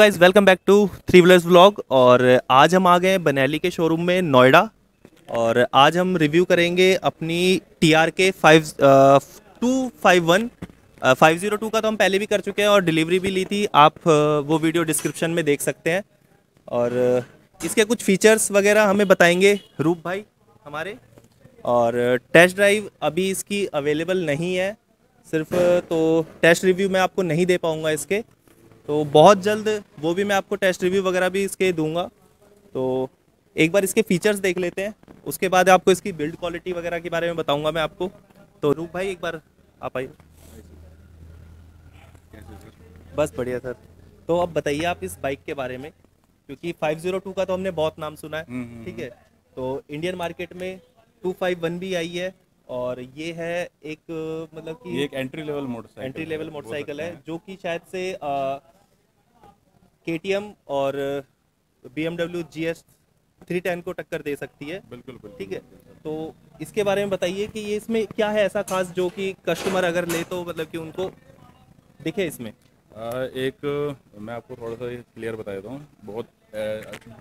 Guys welcome back to three wheelers vlog और आज हम आ गए बनेली के शोरूम में नोएडा और आज हम रिव्यू करेंगे अपनी T R K five two five one five zero two का तो हम पहले भी कर चुके हैं और डिलीवरी भी ली थी। आप वो वीडियो डिस्क्रिप्शन में देख सकते हैं। और इसके कुछ फीचर्स वगैरह हमें बताएँगे। रूप भाई, हमारे। और टेस्ट ड्राइव अभी इसकी अवेलेबल नहीं है। सिर्फ़ तो टेस्ट रिव्यू मैं आपको नहीं दे पाऊँगा इसके। तो बहुत जल्द वो भी मैं आपको टेस्ट रिव्यू वगैरह भी इसके दूँगा। तो एक बार इसके फीचर्स देख लेते हैं। उसके बाद आपको इसकी बिल्ड क्वालिटी वगैरह के बारे में बताऊँगा मैं आपको। तो रूप भाई एक बार आप आइए। बस बढ़िया सर। तो अब बताइए आप इस बाइक के बारे में क्योंकि 502 का तो हमने बहुत नाम सुना है हम्म, हम्म, ठीक है? तो इंडियन मार्केट में 251 भी आई है और ये है एक मतलब कि एक entry level motorcycle entry level motorcycle है जो कि शायद से के और B M W G S three ten को टक्कर दे सकती है। बिल्कुल बिल्कुल। ठीक है? तो इसके बारे में बताइए कि ये इसमें क्या है ऐसा खास जो कि कस्टमर अगर ले तो मतलब कि उनको दिखे इसमें? आ, एक मैं आपको थोड़ा सा क्लियर बता देता हूँ। बहुत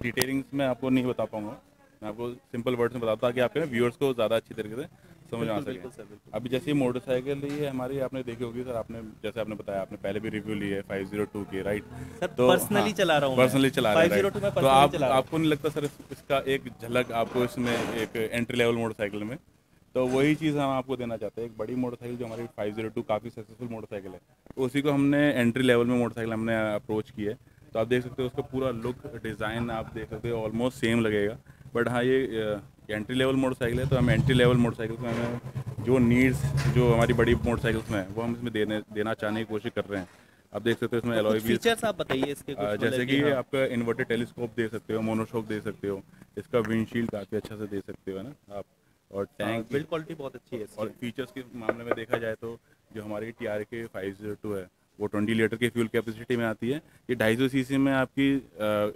डिटेलिंग्स में आपको नहीं बता पाऊँगा। मैं आपको सिंपल वर्ड्स में बताता हूँ कि आपके व्यूअर्स को ज़्यादा अच्छी तरीके से समझ आ सके। अभी जैसे मोटरसाइकिल ये हमारी आपने देखी होगी सर आपने जैसे आपने बताया आपने पहले भी रिव्यू ली है फाइव ज़ीरो टू की राइट सर पर्सनली चला रहा हूँ पर्सनली चला रहे हैं 502 right? में तो आप हूँ। आपको नहीं लगता सर इसका एक झलक आपको इसमें एक एंट्री लेवल मोटरसाइकिल में? तो वही चीज़ हम आपको देना चाहते हैं एक बड़ी मोटरसाइकिल जो हमारी 502 काफ़ी सक्सेसफुल मोटरसाइकिल है। तो उसी को हमने एंट्री लेवल में मोटरसाइकिल हमने अप्रोच की है। तो आप देख सकते हो उसका पूरा लुक डिज़ाइन आप देख सकते हो ऑलमोस्ट सेम लगेगा। बट हाँ ये एंट्री लेवल मोटरसाइकिल है तो हम एंट्री लेवल मोटरसाइकिल में हमें जो नीड्स जो हमारी बड़ी मोटरसाइकिल्स में है वो हम इसमें देने देना चाहने की कोशिश कर रहे हैं। आप देख सकते हो इसमें एलॉय भी फीचर्स आप बताइए इसके कुछ मतलब जैसे कि हाँ। आपका इन्वर्टेड टेलीस्कोप दे सकते हो मोनोशॉक दे सकते हो इसका विंडशील्ड काफ़ी अच्छा से दे सकते हो है ना? आप और टैंक बिल्ड क्वालिटी बहुत अच्छी है और फीचर्स के मामले में देखा जाए तो जो हमारी T R K five zero two है वो ट्वेंटी लीटर की फ्यूल कैपेसिटी में आती है ये ढाई सौ सी सी में आपकी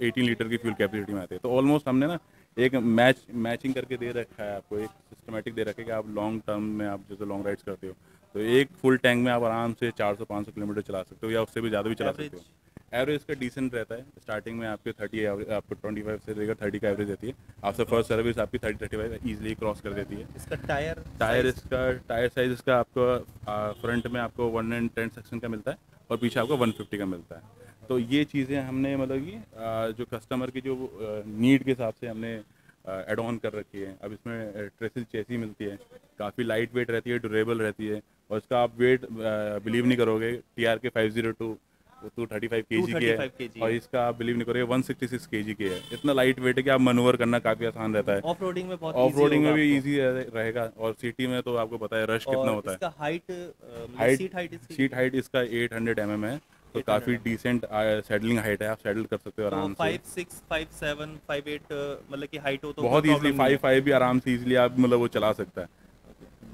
एटीन लीटर की फ्यूल कैपेसिटी में आती है। तो ऑलमोस्ट हमने ना एक मैच मैचिंग करके दे रखा है आपको एक सिस्टमेटिक दे रखा है कि आप लॉन्ग टर्म में आप जैसे लॉन्ग राइड्स करते हो तो एक फुल टैंक में आप आराम से चार सौ पाँच सौ किलोमीटर चला सकते हो या उससे भी ज़्यादा भी चला सकते हो। एवरेज इसका डिसेंट रहता है। स्टार्टिंग में आपके थर्टी आपको ट्वेंटी फाइव से लेकर थर्टी का एवरेज देती है। आपसे फ़र्स्ट सर्विस आपकी thirty thirty five easily cross कर देती है। इसका टायर टायर इसका टायर साइज़ इसका आपको फ्रंट में आपको वन एंड टेन सेक्शन का मिलता है और पीछे आपको वन फिफ्टी का मिलता है। तो ये चीज़ें हमने मतलब कि जो कस्टमर की जो नीड के हिसाब से हमने एड ऑन कर रखी है। अब इसमें ट्रेसिल चेसी मिलती है काफ़ी लाइट वेट रहती है ड्यूरेबल रहती है और इसका आप वेट बिलीव नहीं करोगे T R K five zero two two thirty five K G की है kg और इसका आप बिलीव नहीं करोगे वन सिक्सटी सिक्स के जी की है। इतना लाइट वेट है कि आप मनूवर करना काफ़ी आसान रहता है। ऑफ़ रोडिंग में बहुत ऑफ़ रोडिंग में भी ईजी रहेगा और सिटी में तो आपको पता है रश कितना होता है। Height seat height height seat height इसका 800 हंड्रेड mm है। तो काफ़ी डिसेंट सेटलिंग हाइट है आप सेटल कर सकते हो तो आराम से। Five six five seven five eight मतलब कि हाइट हो तो बहुत problem फाइव फाइव भी आराम से इजीली आप मतलब वो चला सकता है।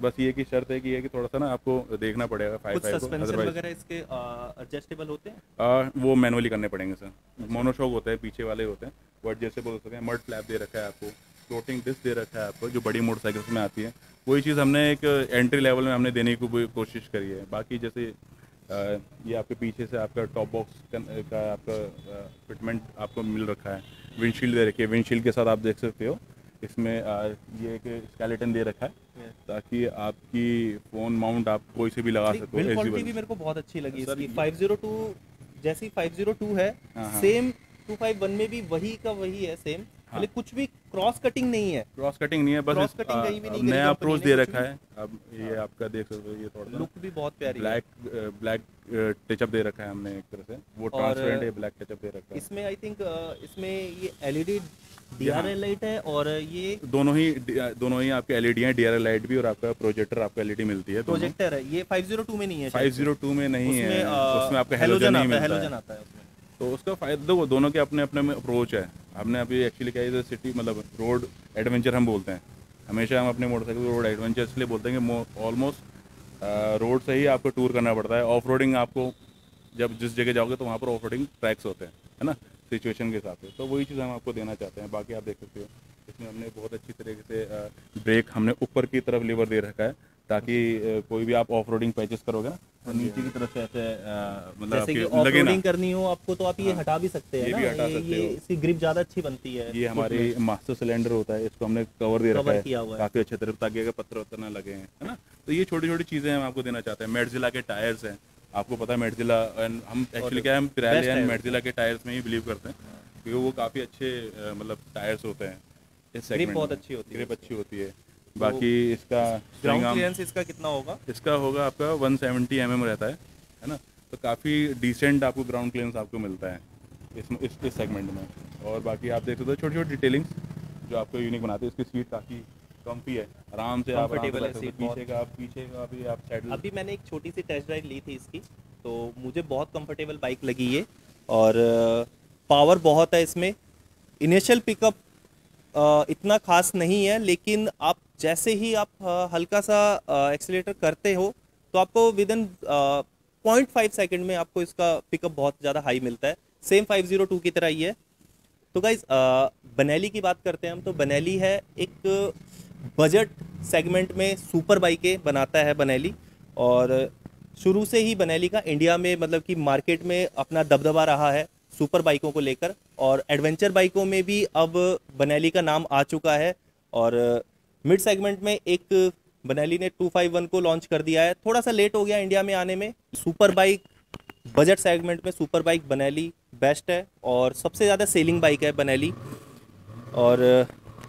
बस ये की शर्त है कि ये कि थोड़ा सा ना आपको देखना पड़ेगा फाइव फाइव सस्पेंशन वगैरह इसके एडजस्टेबल होते हैं? वो मैनुअली करने पड़ेंगे सर। मोनोशॉक होता है पीछे वाले होते हैं। बट जैसे बोल सकते हैं मड फ्लैप दे रखा है आपको फ्लोटिंग डिस्क दे रखा है आपको जो बड़ी मोटरसाइकिल्स में आती है। वही चीज़ हमने एक एंट्री लेवल में हमने देने की कोशिश करी है। बाकी जैसे ये आपके पीछे से आपका टॉप बॉक्स का आपका फिटमेंट आपको मिल रखा है। विंडशील्ड दे रखी है। विंडशील्ड के साथ आप देख सकते हो। इसमें ये एक स्केलेटन दे रखा है। ताकि आपकी फ़ोन माउंट आप कोई से भी लगा हो क्वालिटी भी मेरे को बहुत अच्छी लगी इसकी। 502 जैसी 502 है हाँ, हाँ। सेम 251 में भी वही का वही है सेम हाँ। मतलब कुछ भी क्रॉस कटिंग नहीं है। क्रॉस कटिंग नहीं है बस cutting आ, कहीं भी नहीं नया अप्रोच दे रखा है। अब ये आपका देख सकते हो ये थोड़ा लुक भी बहुत प्यारी है। ब्लैक ब्लैक टचअप दे रखा है हमने एक तरह से। वो ट्रांसपेरेंट है ब्लैक टचअप दे रखा है। इसमें आई थिंक इसमें ये एलईडी डीआरएल लाइट है और ये दोनों ही दोनों ही आपके एलईडी हैं डीआरएल लाइट भी और आपका प्रोजेक्टर आपका एलईडी मिलती है प्रोजेक्टर है ये 502 में नहीं है फाइव ज़ीरो टू में नहीं है उसमें आपका हेलोजन आता है है। तो उसका फ़ायदा देखो दोनों के अपने अपने में अप्रोच है। हमने अभी एक्चुअली क्या है सिटी मतलब रोड एडवेंचर हम बोलते हैं। हमेशा हम अपने मोटरसाइकिल रोड एडवेंचर इसलिए बोलते हैं कि ऑलमोस्ट रोड से ही आपको टूर करना पड़ता है। ऑफ़ रोडिंग आपको, जब जिस जगह जाओगे तो वहाँ पर ऑफ़ रोडिंग ट्रैक्स होते हैं, है ना? सिचुएशन के हिसाब से तो वही चीज़ हम आपको देना चाहते हैं। बाकी आप देख सकते हो, इसमें हमने बहुत अच्छी तरीके से ब्रेक हमने ऊपर की तरफ़ लीवर दे रखा है, ताकि कोई भी आप ऑफ़ रोडिंग पैचेस करोगे ना नीचे की तरफ़ से ऐसे मतलब जैसे करनी हो आपको तो आप ये हटा भी सकते हैं ना। हटा ये, सकते ये इसकी ग्रिप ज़्यादा अच्छी बनती है। ये हमारे मास्टर सिलेंडर होता है इसको हमने कवर दे रखा है। है। काफ़ी अच्छे तरह ताकि अगर पत्थर वत्थर ना लगे हैं है ना? तो ये छोटी छोटी चीज़ें हम आपको देना चाहते हैं। मेडजिला के टायर्स हैं। आपको पता है मेडजिला हम एक्चुअली क्या है हम पिराली एंड मेडजिला के टायर्स में ही बिलीव करते हैं क्योंकि वो काफ़ी अच्छे मतलब टायर्स होते हैं। इस बहुत अच्छी होती है। ग्रिप अच्छी होती है। बाकी इसका ग्राउंड क्लियरेंस इसका कितना होगा? इसका होगा आपका 170 सेवेंटी mm रहता है है ना? तो काफ़ी डिसेंट आपको ग्राउंड क्लियरेंस आपको मिलता है इस इस, इस सेगमेंट में। और बाकी आप देख सकते हो छोटी छोटी डिटेलिंग्स जो आपको यूनिक बनाती है। इसकी सीट काफ़ी कम्फी है। आराम से आप आराम से है। पीछे का आप पीछे का भी आप साइड अभी मैंने एक छोटी सी टेस्ट ड्राइव ली थी इसकी तो मुझे बहुत कंफर्टेबल बाइक लगी ये। और पावर बहुत है इसमें। इनिशियल पिकअप इतना खास नहीं है लेकिन आप जैसे ही आप हल्का सा एक्सीलेटर करते हो तो आपको within point five second में आपको इसका पिकअप बहुत ज़्यादा हाई मिलता है। सेम फाइव ज़ीरो टू की तरह ही है। तो गाइज़ बनेली की बात करते हैं हम तो बनेली है एक बजट सेगमेंट में सुपर बाइकें बनाता है बनेली और शुरू से ही बनेली का इंडिया में मतलब कि मार्केट में अपना दबदबा रहा है सुपर बाइकों को लेकर। और एडवेंचर बाइकों में भी अब बनेली का नाम आ चुका है। और मिड सेगमेंट में एक बनेली ने 251 को लॉन्च कर दिया है। थोड़ा सा लेट हो गया इंडिया में आने में। सुपर बाइक बजट सेगमेंट में सुपर बाइक बनेली बेस्ट है और सबसे ज़्यादा सेलिंग बाइक है बनेली। और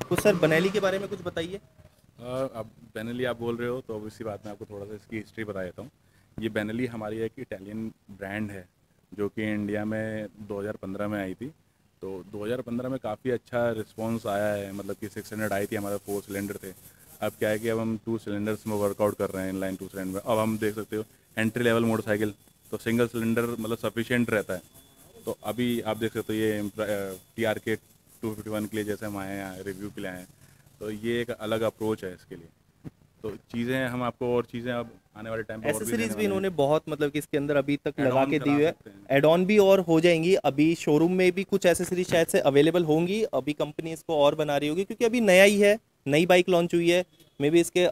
कुछ सर बनेली के बारे में कुछ बताइए। अब बेनली आप बोल रहे हो तो अब इसी बात में आपको थोड़ा सा इसकी हिस्ट्री बता देता हूँ। ये बेनली हमारी एक इटालियन ब्रांड है, जो कि इंडिया में 2015 में आई थी। तो 2015 में काफ़ी अच्छा रिस्पांस आया है। मतलब कि 600 आई थी, हमारे फोर सिलेंडर थे। अब क्या है कि अब हम टू सिलेंडर्स में वर्कआउट कर रहे हैं इनलाइन टू सिलेंडर में। अब हम देख सकते हो एंट्री लेवल मोटरसाइकिल तो सिंगल सिलेंडर मतलब सफिशिएंट रहता है। तो अभी आप देख सकते हो ये T R K two fifty one के लिए जैसे हम आए हैं रिव्यू के लिए आए हैं। तो ये एक अलग अप्रोच है इसके लिए। तो चीज़ें हम आपको और चीज़ें अब आने वाले टाइम एसेसरीज भी इन्होंने बहुत मतलब कि इसके अंदर अभी तक लगा के दी हुई है। एड ऑन भी और हो जाएँगी। अभी शोरूम में भी कुछ एसेसरीज शायद से अवेलेबल होंगी। अभी कंपनी इसको और बना रही होगी क्योंकि अभी नया ही है नई बाइक लॉन्च हुई है। मे बी इसके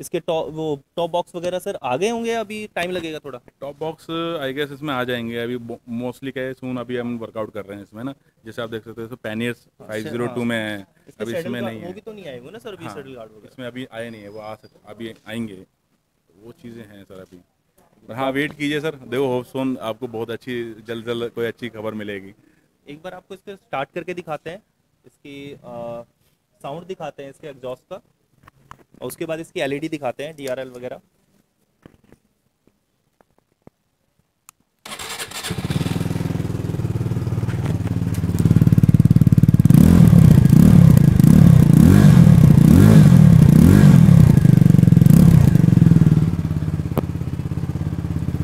इसके टॉप वो टॉप बॉक्स वगैरह सर आ गए होंगे अभी? टाइम लगेगा थोड़ा। टॉप बॉक्स आई गेस इसमें आ जाएँगे। अभी मोस्टली क्या है सून अभी हम वर्कआउट कर रहे हैं इसमें ना? जैसे आप देख सकते हो पैनियर्स फाइव ज़ीरो टू में है। अभी इसमें नहीं वो है भी तो नहीं आए ना सर अभी हाँ, इसमें अभी आए नहीं है वो आ सक अभी आएँगे। वो चीज़ें हैं सर अभी। हाँ वेट कीजिए सर। देखो होप सोन आपको बहुत अच्छी जल्द जल्द कोई अच्छी खबर मिलेगी। एक बार आपको इसके स्टार्ट करके दिखाते हैं। इसकी साउंड दिखाते हैं इसके एग्जॉस्ट का। और उसके बाद इसकी एलईडी दिखाते हैं डीआरएल वगैरह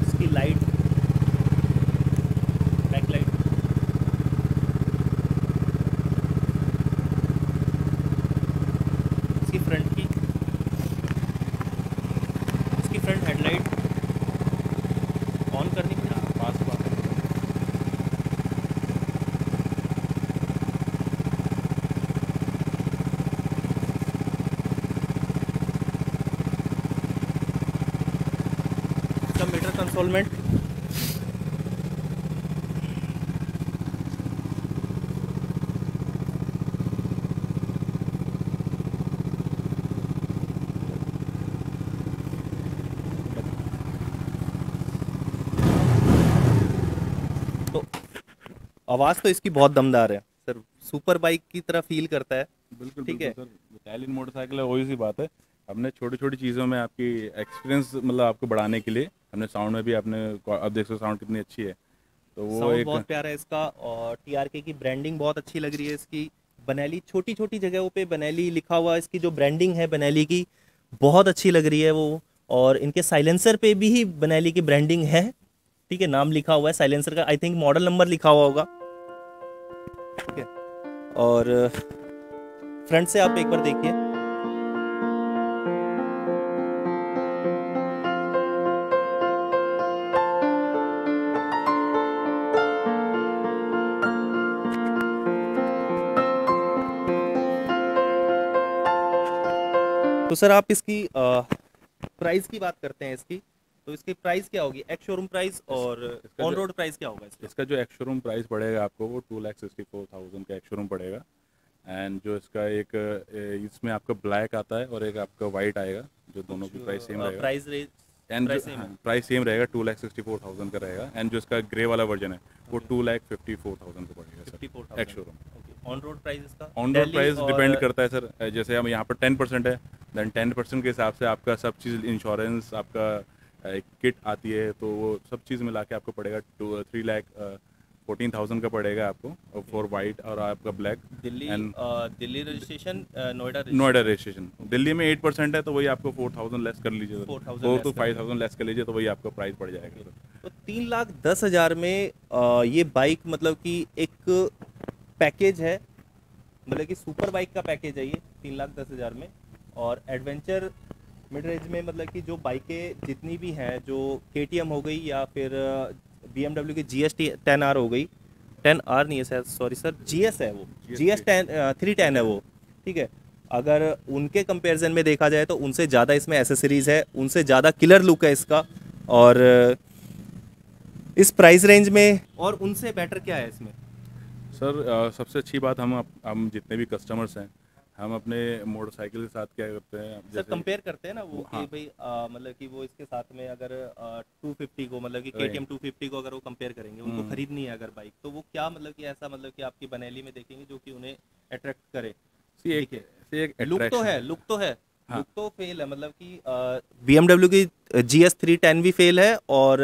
इसकी लाइट बैक लाइट इसकी फ्रंट की इसकी फ्रंट हेडलाइट ऑन करनी पड़ी पास बात है इसका कंसोलमेंट तो आवाज़ तो इसकी बहुत दमदार है। सर सुपर बाइक की तरह फील करता है। बिल्कुल ठीक है? इटालियन मोटरसाइकिल है वही सी बात है। हमने छोटी छोटी चीज़ों में आपकी एक्सपीरियंस मतलब आपको बढ़ाने के लिए हमने साउंड में भी आपने अब देख सकते साउंड कितनी अच्छी है। तो वो एक बहुत प्यारा है इसका और टीआरके की ब्रांडिंग बहुत अच्छी लग रही है इसकी। बनेली छोटी छोटी जगहों पे बनेली लिखा हुआ इसकी जो ब्रांडिंग है बनेली की बहुत अच्छी लग रही है वो। और इनके साइलेंसर पे भी ही बनेली की ब्रांडिंग है। ठीक है नाम लिखा हुआ है साइलेंसर का आई थिंक मॉडल नंबर लिखा हुआ होगा। ठीक है। और फ्रंट से आप एक बार देखिए। तो सर आप इसकी प्राइस की बात करते हैं इसकी। तो इसकी प्राइस क्या होगी? एक्स शोरूम प्राइस और ऑन रोड प्राइस क्या होगा इसका? इसका जो एक्स शोरूम प्राइस पड़ेगा आपको वो two lakh sixty four thousand का एक्स शोरूम पड़ेगा एंड जो इसका एक इसमें आपका ब्लैक आता है और एक आपका वाइट आएगा जो दोनों की प्राइस सेम रहेगा। Price end. प्राइस सेम रहेगा two lakh sixty four thousand का रहेगा। एंड जो इसका ग्रे वाला वर्जन है वो two lakh fifty four thousand का पड़ेगा sir ex showroom on road price इसका ऑन रोड प्राइस डिपेंड करता है सर जैसे हम यहाँ पर टेन परसेंट है देन टेन परसेंट के हिसाब से आपका सब चीज़ इंश्योरेंस आपका एक किट आती है तो वो सब चीज़ मिला के आपको पड़ेगा two three lakh fourteen thousand का पड़ेगा आपको फॉर वाइट और आपका black Delhi and- Delhi registration Noida Noida registration Delhi में एट परसेंट है तो वही आपको फोर थाउज़ेंड लेस कर लीजिए four less two five thousand less कर लीजिए तो वही आपका प्राइस पड़ जाएगा तो तीन लाख दस हज़ार में अ, ये बाइक मतलब कि एक पैकेज है। मतलब कि सुपर बाइक का पैकेज है ये तीन लाख दस हज़ार में। और एडवेंचर मिड रेंज में मतलब कि जो बाइकें जितनी भी हैं जो के हो गई या फिर बी की G S T ten R हो गई टेन आर नहीं है sir sorry sir G S है वो। G S ten three ten है वो ठीक है? अगर उनके कंपैरिजन में देखा जाए तो उनसे ज़्यादा इसमें एसेसरीज है उनसे ज़्यादा किलर लुक है इसका। और इस प्राइस रेंज में और उनसे बेटर क्या है इसमें? सर सबसे अच्छी बात हम हम जितने भी कस्टमर्स हैं हम अपने मोटरसाइकिल के साथ क्या करते हैं सर कंपेयर करते हैं ना वो हाँ। कि। भाई मतलब कि वो इसके साथ में अगर टू फिफ्टी को मतलब कि के टी एम टू फिफ्टी को अगर वो कंपेयर करेंगे उनको हम्म। खरीदनी है अगर बाइक तो वो क्या मतलब कि ऐसा मतलब कि आपकी बनेली में देखेंगे जो कि उन्हें अट्रैक्ट करे सी एक सी एक लुक तो है लुक तो है हाँ। लुक तो फेल है मतलब कि बी एमडब्ल्यू की जी एस थ्री टेन भी फेल है और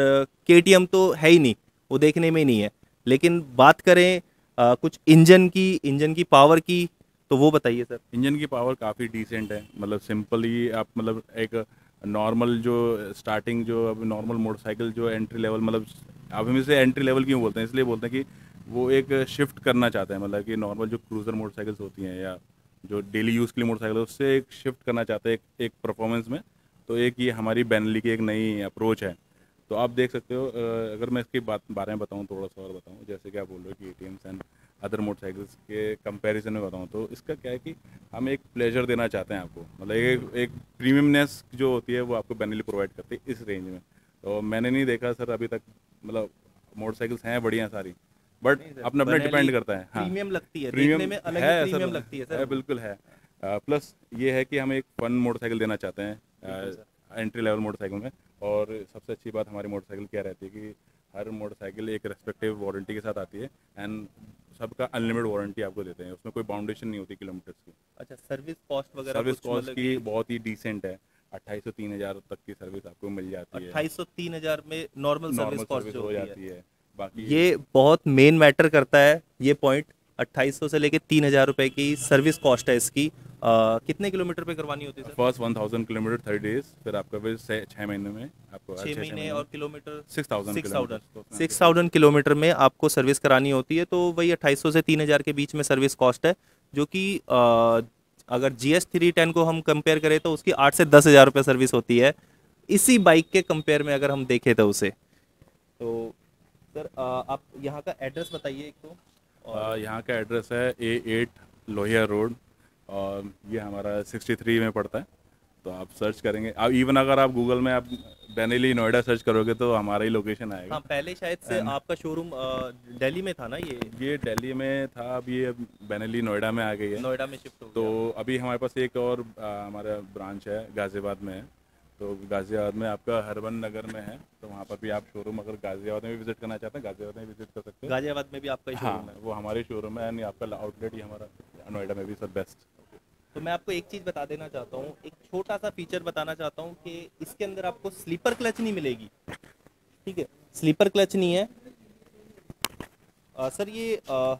के टी एम तो है ही नहीं वो देखने में ही नहीं है लेकिन बात करें अ, कुछ इंजन की इंजन की पावर की तो वो बताइए सर। इंजन की पावर काफ़ी डिसेंट है। मतलब सिंपली आप मतलब एक नॉर्मल जो स्टार्टिंग जो अब नॉर्मल मोटरसाइकिल जो एंट्री लेवल मतलब आप हम इसे एंट्री लेवल क्यों बोलते हैं? इसलिए बोलते हैं कि वो एक शिफ्ट करना चाहते हैं मतलब कि नॉर्मल जो क्रूज़र मोटरसाइकिल्स होती हैं या जो डेली यूज़ के लिए मोटरसाइकिल है उससे एक शिफ्ट करना चाहते हैं एक एक परफॉर्मेंस में। तो एक ये हमारी बैनली की एक नई अप्रोच है। तो आप देख सकते हो अगर मैं इसके बात बारे में बताऊँ थोड़ा सा और बताऊँ जैसे कि आप बोल रहे हो कि ए एंड अदर मोटरसाइकिल्स के कंपैरिजन में बताऊँ तो इसका क्या है कि हम एक प्लेजर देना चाहते हैं आपको। मतलब एक एक प्रीमियमनेस जो होती है वो आपको बेनली प्रोवाइड करती है इस रेंज में। तो मैंने नहीं देखा सर अभी तक मतलब मोटरसाइकिल्स हैं बढ़िया सारी बट अपना अपना डिपेंड करता है। हाँ। प्रीमियम लगती है प्रीमियम में अलग है प्रीमियम सर, लगती है है सर बिल्कुल है। प्लस ये है कि हम एक फन मोटरसाइकिल देना चाहते हैं एंट्री लेवल मोटरसाइकिल में। और सबसे अच्छी बात हमारी मोटरसाइकिल क्या रहती है कि हर मोटरसाइकिल एक रेस्पेक्टिव वारंटी के साथ आती है एंड सबका अनलिमिटेड वारंटी आपको देते हैं। उसमें कोई बाउंडेशन नहीं होती किलोमीटर्स की। अच्छा सर्विस कॉस्ट वगैरह सर्विस कॉस्ट मतलब की बहुत ही डिसेंट है। अट्ठाईस सौ तीन हज़ार तक की सर्विस आपको मिल जाती है। अट्ठाईस सौ तीन हज़ार में नॉर्मल सर्विस कॉस्ट हो जाती है। बाकी ये बहुत मेन मैटर करता है ये पॉइंट 2800 से लेके तीन हज़ार रुपए की सर्विस कॉस्ट है इसकी। अ, कितने किलोमीटर पे करवानी होती है first one thousand kilometre thirty days फिर आपका फिर छः छः महीने में आपको छह महीने और kilometre? Six thousand six thousand six thousand kilometre में आपको सर्विस करानी होती है तो वही अट्ठाईस से तीन हज़ार के बीच में सर्विस कॉस्ट है जो कि अगर जी एस थ्री टेन को हम कंपेयर करें तो उसकी आठ से दस हज़ार रुपये सर्विस होती है। इसी बाइक के कंपेयर में अगर हम देखें तो उसे। तो सर आप यहाँ का एड्रेस बताइए एक तो। आ, यहाँ का एड्रेस है ए एट लोहिया रोड और ये हमारा 63 में पड़ता है। तो आप सर्च करेंगे। अब इवन अगर आप गूगल में आप बेनेली नोएडा सर्च करोगे तो हमारा ही लोकेशन आएगा। हाँ पहले शायद से आपका शोरूम दिल्ली में था ना ये? ये दिल्ली में था अब ये बेनेली नोएडा में आ गई है। नोएडा में शिफ्ट हो तो अभी हमारे पास एक और आ, हमारा ब्रांच है गाज़ियाबाद में है। तो गाज़ियाबाद में आपका हरबन नगर में है तो वहाँ पर भी आप शोरूम अगर गाज़ियाबाद में भी विज़िट करना चाहते हैं गाज़ियाबाद में विज़िट कर सकते हैं। गाजियाबाद में भी आपका ही हाँ शोरूम है वो हमारे शोरूम है यानी आपका आउटलेट ही हमारा नोएडा में भी सर बेस्ट तो मैं आपको एक चीज़ बता देना चाहता हूँ एक छोटा सा फीचर बताना चाहता हूँ कि इसके अंदर आपको स्लीपर क्लच नहीं मिलेगी। ठीक है? स्लीपर क्लच नहीं है। अ, सर ये अ,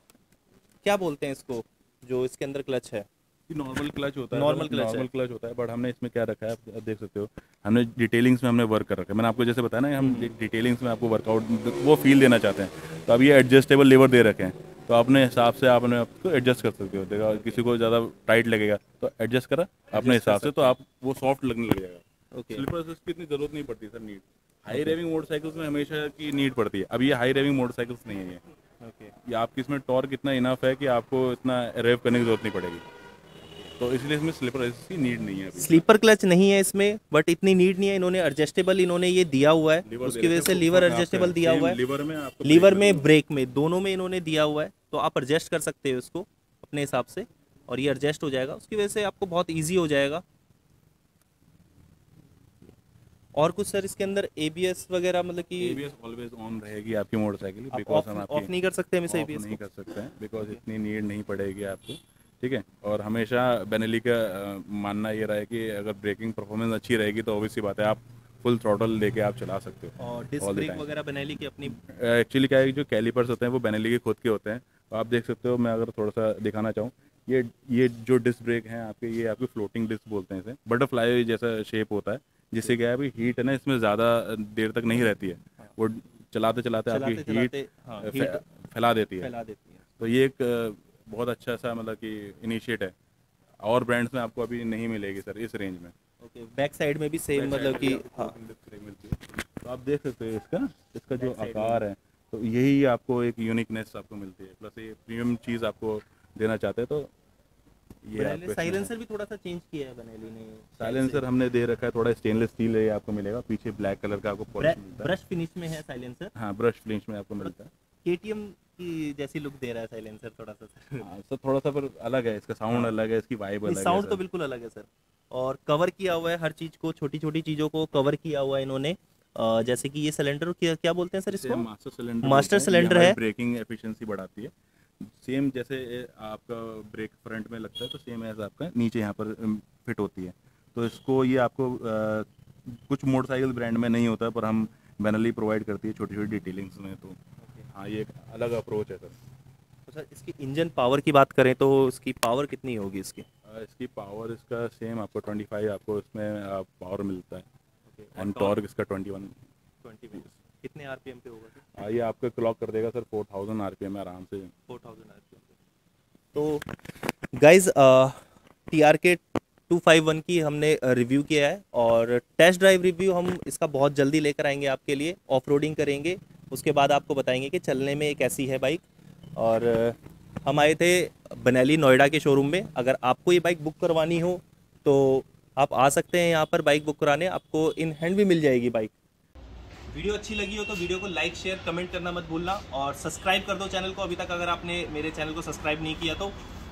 क्या बोलते हैं इसको जो इसके अंदर क्लच है? नॉर्मल क्लच होता है clutch है। नॉर्मल क्लच होता है बट हमने इसमें क्या रखा है आप देख सकते हो। हमने डिटेलिंग्स में हमने वर्क कर रखा है। मैंने आपको जैसे बताया ना हम डिटेलिंग्स में आपको वर्कआउट वो फील देना चाहते हैं। तो अब ये एडजस्टेबल लेवर दे रखे हैं। तो अपने हिसाब से आपने आपको एडजस्ट कर सकते हो। देखा किसी को ज़्यादा टाइट लगेगा तो एडजस्ट करा। अपने हिसाब से तो आप वो सॉफ्ट लगने लग जाएगा। ओके स्लीपर की इतनी ज़रूरत नहीं पड़ती sir need high revving motorcycles में हमेशा की नीड पड़ती है। अब ये हाई रेविंग मोटरसाइकिल्स नहीं है ये। आपकी इसमें टॉर्क इतना इनफ है कि आपको इतना रेव करने की ज़रूरत नहीं पड़ेगी। तो इसलिए इसमें स्लीपर की नीड नहीं है स्लीपर क्लच नहीं है इसमें बट इतनी नीड नहीं है। इन्होंने एडजस्टेबल इन्होंने ये दिया हुआ है। उसकी वजह से लीवर एडजस्टेबल दिया हुआ है। लीवर में आपको लीवर में ब्रेक में दोनों में इन्होंने दिया हुआ है। तो आप एडजस्ट कर सकते हो इसको अपने हिसाब से और ये एडजस्ट हो जाएगा। उसकी वजह से आपको बहुत ईजी हो जाएगा। और कुछ सर इसके अंदर एबीएस वगैरह मतलब कि ABS ऑलवेज ऑन रहेगी आपकी मोटरसाइकिल बिकॉज़ ऑफ़ हम ऑफ़ नहीं कर सकते हम इसे एबीएस नहीं कर सकते हैं बिकॉज़ इतनी नीड नहीं पड़ेगी आपको। ठीक है? और हमेशा बेनेली का मानना ये रहा है कि अगर ब्रेकिंग परफॉर्मेंस अच्छी रहेगी तो ऑब्वियसली बात है आप फुल थ्रॉटल लेके आप चला सकते हो और डिस्क ब्रेक वगैरह बनैली की अपनी? एक्चुअली क्या है जो कैलिपर्स होते हैं वो बेनेली के खुद के होते हैं। तो आप देख सकते हो मैं अगर थोड़ा सा दिखाना चाहूँ ये ये जो डिस्क ब्रेक हैं आपके ये आपके फ्लोटिंग डिस्क बोलते हैं इसे। बटरफ्लाई जैसा शेप होता है जिससे क्या है अभी हीट है ना इसमें ज़्यादा देर तक नहीं रहती है। वो चलाते चलाते आपकी चलाते हीट हाँ, heat फैला देती है। फैला देती है। तो ये एक बहुत अच्छा सा मतलब कि इनिशिएट है। और ब्रांड्स में आपको अभी नहीं मिलेगी सर इस रेंज में। ओके बैक साइड में भी सेम मतलब कि हाँ। तो आप देख सकते हो इसका इसका जो आकार है तो यही आपको एक यूनिकनेस आपको मिलती है। प्लस ये प्रीमियम चीज़ आपको देना चाहते हैं तो ये साइलेंसर भी थोड़ा सा चेंज किया है बनैली ने। साइलेंसर हमने दे रखा है थोड़ा स्टेनलेस स्टील है आपको मिलेगा पीछे ब्लैक कलर का आपको ब्रश फिनिश में है साइलेंसर हाँ ब्रश फिनिश में आपको मिलता है। केटीएम की जैसी लुक दे रहा है साइलेंसर थोड़ा सा सर हाँ, सर थोड़ा सा पर अलग है इसका साउंड अलग है इसकी वाइब अलग है साउंड तो बिल्कुल अलग है सर और कवर किया हुआ है हर चीज़ को छोटी छोटी चीज़ों को कवर किया हुआ है इन्होंने। जैसे कि ये सिलेंडर क्या क्या बोलते हैं सर इसको? मास्टर सिलेंडर मास्टर सिलेंडर है। ब्रेकिंग एफिशिएंसी बढ़ाती है। सेम जैसे आपका ब्रेक फ्रंट में लगता है तो सेम एज आपका नीचे यहाँ पर फिट होती है। तो इसको ये आपको अ, कुछ मोटरसाइकिल ब्रांड में नहीं होता पर हम बैनली प्रोवाइड करती है छोटी छोटी डिटेलिंग्स में तो। हाँ ये एक अलग अप्रोच है सर तो सर इसकी इंजन पावर की बात करें तो इसकी पावर कितनी होगी इसकी? इसकी पावर इसका सेम आपको 25 आपको इसमें पावर मिलता है. एंड टॉर्क इसका 21 20 कितने आरपीएम पे होगा हाँ, ये आपको क्लॉक कर देगा सर 4000 आरपीएम आराम से. 4000 आरपीएम तो guys T R K two five one की हमने रिव्यू किया है और टेस्ट ड्राइव रिव्यू हम इसका बहुत जल्दी लेकर आएँगे आपके लिए ऑफ़ रोडिंग करेंगे. उसके बाद आपको बताएँगे कि चलने में कैसी है बाइक। और, हम आए थे बनैली नोएडा के शोरूम में। अगर आपको ये बाइक बुक करवानी हो तो आप आ सकते हैं यहाँ पर बाइक बुक कराने। आपको इन हैंड भी मिल जाएगी बाइक। वीडियो अच्छी लगी हो तो वीडियो को लाइक, शेयर, कमेंट करना मत भूलना। और सब्सक्राइब कर दो चैनल को। अभी तक अगर आपने मेरे चैनल को सब्सक्राइब नहीं किया तो